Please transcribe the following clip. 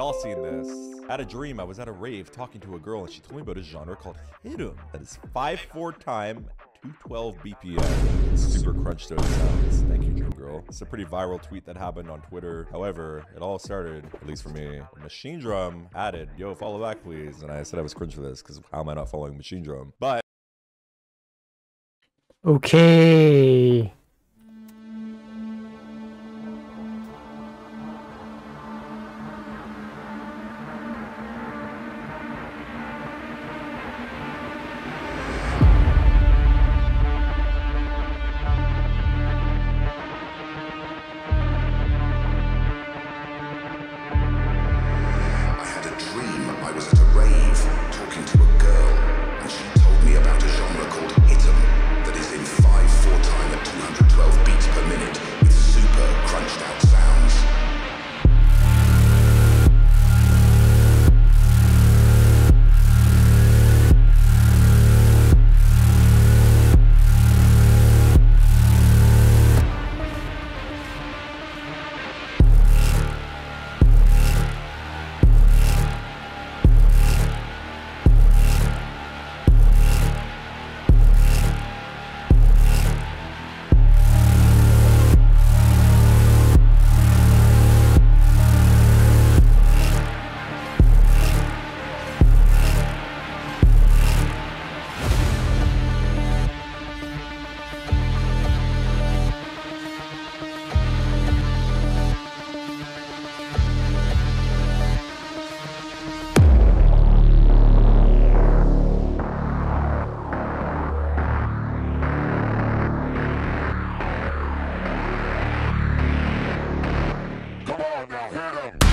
Y'all seen this. I had a dream. I was at a rave talking to a girl and she told me about a genre called Hit'em. That is 5-4 time, 212 BPM. Super crunch those sounds. Thank you, Dream Girl. It's a pretty viral tweet that happened on Twitter. However, it all started, at least for me, Machinedrum added, yo, follow back, please. And I said I was cringe for this because how am I not following Machinedrum? But Okay. I